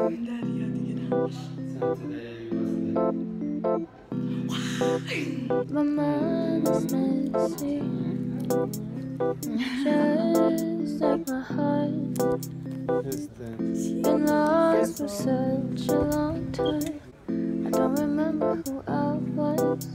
My mind is messy, just like my heart. Been lost for such a long time. I don't remember who I was.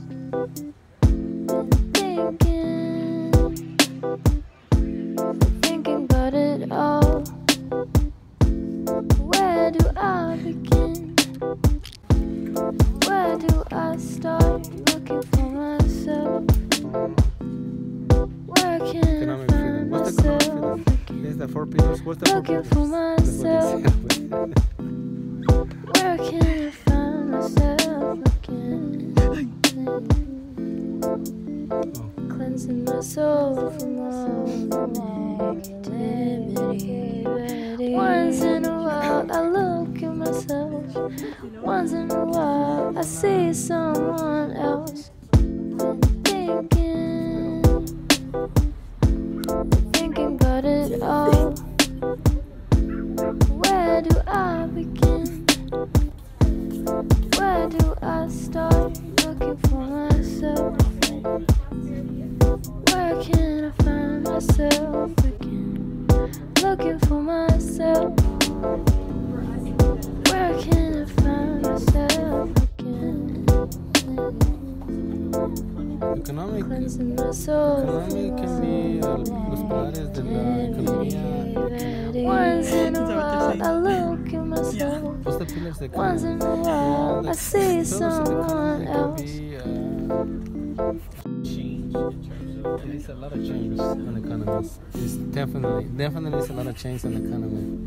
Economic freedom. What's the economic myself freedom? again? The four pillars? What's the four pillars? for myself. Where can I find myself again? Cleansing my soul from all negativity. Once in a while, I look at myself. Once in a while, I see someone else. Do I begin? Where do I start looking for myself? Where can I find myself again? Looking for myself. Where can I find myself again? Economic, Cleansing my soul. economic can be uh, los pilares de la economía. What's the pillars that comes in I see someone else. Uh, be, change in terms of there is a lot of change on economists. It's definitely, definitely, is a lot of change in the economy.